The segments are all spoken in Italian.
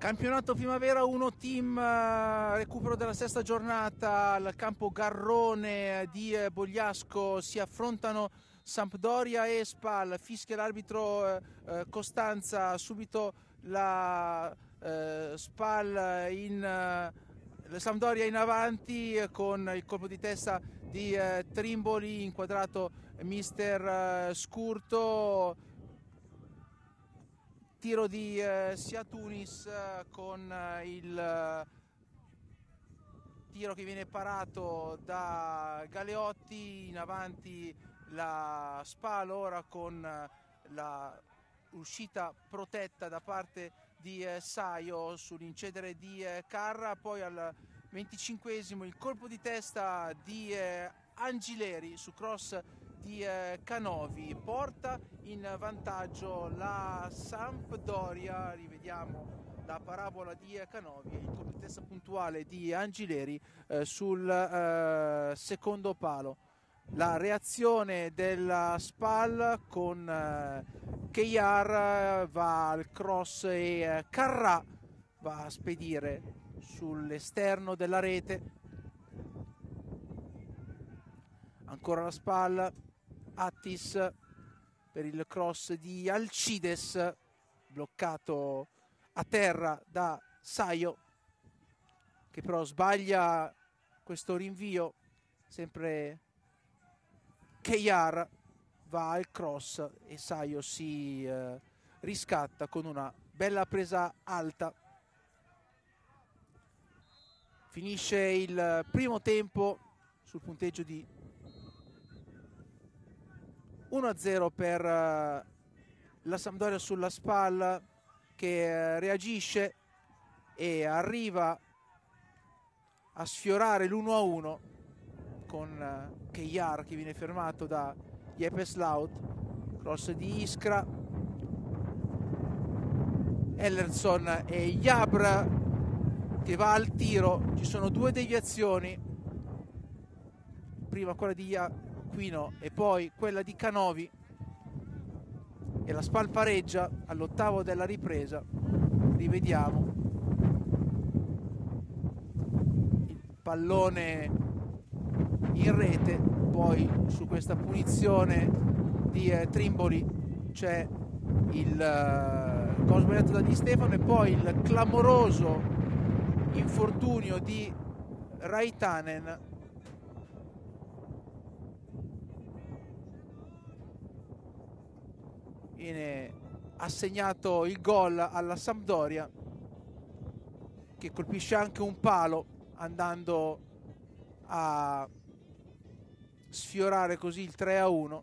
Campionato Primavera 1 team, eh, recupero della sesta giornata. Al campo Garrone di eh, Bogliasco, si affrontano Sampdoria e Spal, fischia l'arbitro eh, eh Costanza, subito la eh, Spal in eh, Sampdoria in avanti con il colpo di testa di Trimboli, inquadrato mister Scurto tiro di eh, Sia Tunis eh, con eh, il eh, tiro che viene parato da Galeotti in avanti la Spalo ora con la uscita protetta da parte di Saio sull'incedere di Carra poi al 25 il colpo di testa di Angileri su cross di eh, Canovi porta in vantaggio la Sampdoria. Rivediamo la parabola di eh, Canovi il completezza puntuale di Angileri eh, sul eh, secondo palo. La reazione della Spal con eh, Keyar va al cross e eh, Carrà va a spedire sull'esterno della rete ancora la spalla. Attis per il cross di Alcides bloccato a terra da Saio che però sbaglia questo rinvio. Sempre Keyar va al cross e Saio si eh, riscatta con una bella presa alta. Finisce il primo tempo sul punteggio di 1-0 per eh, la Sampdoria sulla spalla che eh, reagisce e arriva a sfiorare l'1-1 con eh, Keyar che viene fermato da Jepes Laut cross di Iskra Ellerson e Jabra che va al tiro. Ci sono due deviazioni. Prima quella di Aquino e poi quella di Canovi. E la spalpareggia all'ottavo della ripresa. Rivediamo. Il pallone in rete poi su questa punizione di eh, Trimboli c'è il eh, gol sbagliato da Di Stefano e poi il clamoroso infortunio di Raitanen viene assegnato il gol alla Sampdoria che colpisce anche un palo andando a sfiorare così il 3 a 1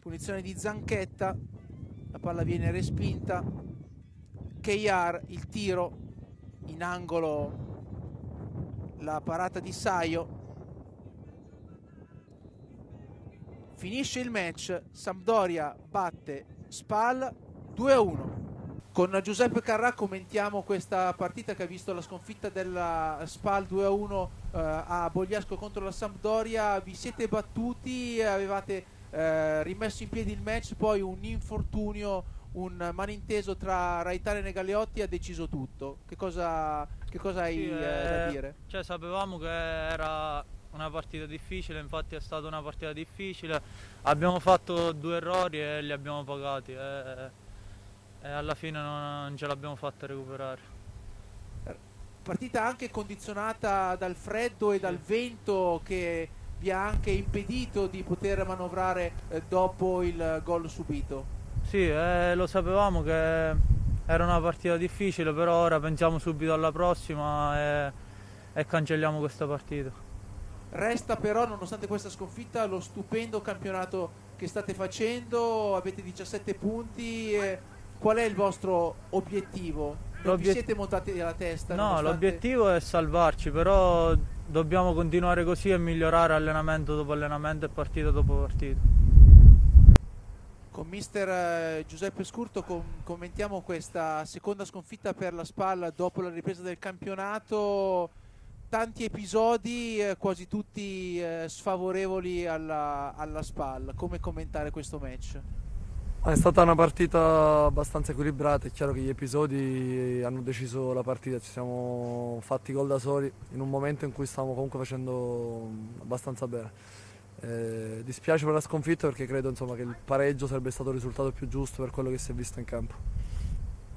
punizione di Zanchetta la palla viene respinta. Keyar il tiro in angolo la parata di Saio Finisce il match, Sampdoria batte Spal 2-1. Con Giuseppe Carrà commentiamo questa partita che ha visto la sconfitta della Spal 2-1 eh, a Bogliasco contro la Sampdoria. Vi siete battuti, avevate eh, rimesso in piedi il match, poi un infortunio, un malinteso tra Raitane e Galeotti ha deciso tutto. Che cosa, che cosa hai sì, eh, da eh, dire? Cioè, sapevamo che era una partita difficile, infatti è stata una partita difficile, abbiamo fatto due errori e li abbiamo pagati e, e alla fine non, non ce l'abbiamo fatta recuperare. Partita anche condizionata dal freddo e dal vento che vi ha anche impedito di poter manovrare eh, dopo il gol subito. Sì, eh, lo sapevamo che era una partita difficile, però ora pensiamo subito alla prossima e, e cancelliamo questa partita. Resta però, nonostante questa sconfitta, lo stupendo campionato che state facendo, avete 17 punti. Qual è il vostro obiettivo? Non vi siete montati la testa? No, nonostante... l'obiettivo è salvarci, però dobbiamo continuare così e migliorare allenamento dopo allenamento e partita dopo partita. Con mister eh, Giuseppe Scurto commentiamo questa seconda sconfitta per la spalla dopo la ripresa del campionato tanti episodi, eh, quasi tutti eh, sfavorevoli alla, alla SPAL. Come commentare questo match? È stata una partita abbastanza equilibrata, è chiaro che gli episodi hanno deciso la partita, ci siamo fatti gol da soli in un momento in cui stavamo comunque facendo abbastanza bene. Eh, dispiace per la sconfitta perché credo insomma, che il pareggio sarebbe stato il risultato più giusto per quello che si è visto in campo.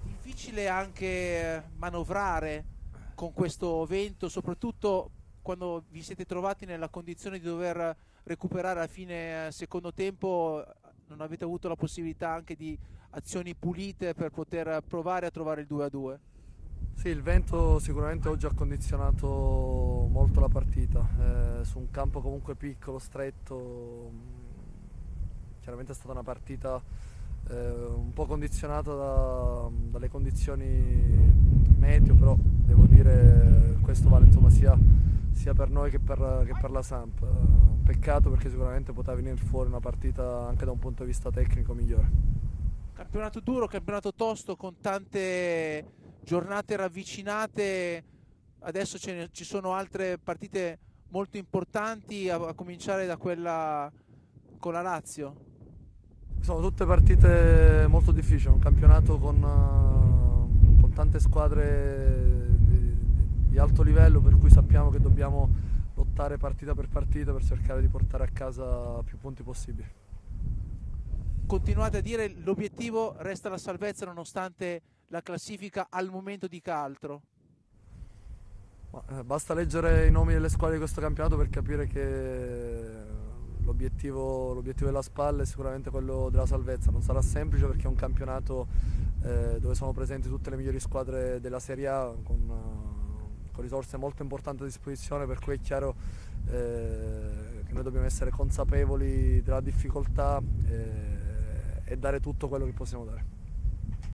Difficile anche manovrare con questo vento, soprattutto quando vi siete trovati nella condizione di dover recuperare a fine secondo tempo, non avete avuto la possibilità anche di azioni pulite per poter provare a trovare il 2 a 2? Sì, il vento sicuramente oggi ha condizionato molto la partita, eh, su un campo comunque piccolo, stretto, chiaramente è stata una partita eh, un po' condizionata da, dalle condizioni meteo, però devo dire questo vale insomma, sia, sia, per noi che per, che per la Samp. Peccato perché sicuramente poteva venire fuori una partita anche da un punto di vista tecnico migliore. Campionato duro, campionato tosto con tante giornate ravvicinate, adesso ne, ci sono altre partite molto importanti a, a cominciare da quella con la Lazio. Sono tutte partite molto difficili, un campionato con, con tante squadre di, di, alto livello per cui sappiamo che dobbiamo lottare partita per partita per cercare di portare a casa più punti possibili. Continuate a dire che l'obiettivo resta la salvezza nonostante la classifica al momento di caltro. Ma, eh, basta leggere i nomi delle squadre di questo campionato per capire che l'obiettivo, l'obiettivo, della spalla è sicuramente quello della salvezza, non sarà semplice perché è un campionato eh, dove sono presenti tutte le migliori squadre della Serie A con, uh, con risorse molto importanti a disposizione, per cui è chiaro eh, che noi dobbiamo essere consapevoli della difficoltà eh, e dare tutto quello che possiamo dare.